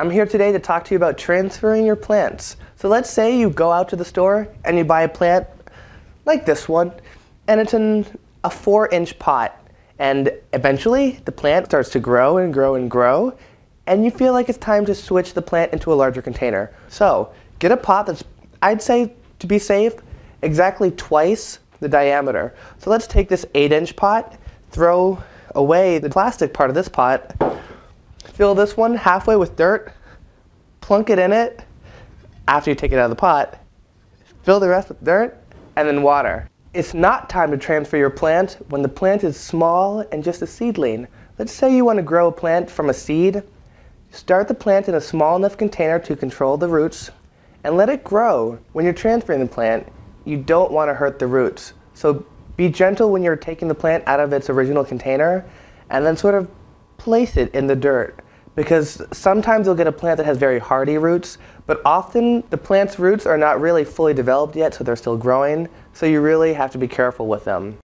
I'm here today to talk to you about transferring your plants. So let's say you go out to the store and you buy a plant like this one, and it's in a four inch pot. And eventually the plant starts to grow and grow and grow, and you feel like it's time to switch the plant into a larger container. So get a pot that's, I'd say to be safe, exactly twice the diameter. So let's take this eight inch pot, throw away the plastic part of this pot, fill this one halfway with dirt, plunk it in it after you take it out of the pot, fill the rest with dirt, and then water. It's not time to transfer your plant when the plant is small and just a seedling. Let's say you want to grow a plant from a seed. Start the plant in a small enough container to control the roots and let it grow. When you're transferring the plant, you don't want to hurt the roots. So be gentle when you're taking the plant out of its original container and then sort of place it in the dirt because sometimes you'll get a plant that has very hardy roots, but often the plant's roots are not really fully developed yet, so they're still growing, so you really have to be careful with them.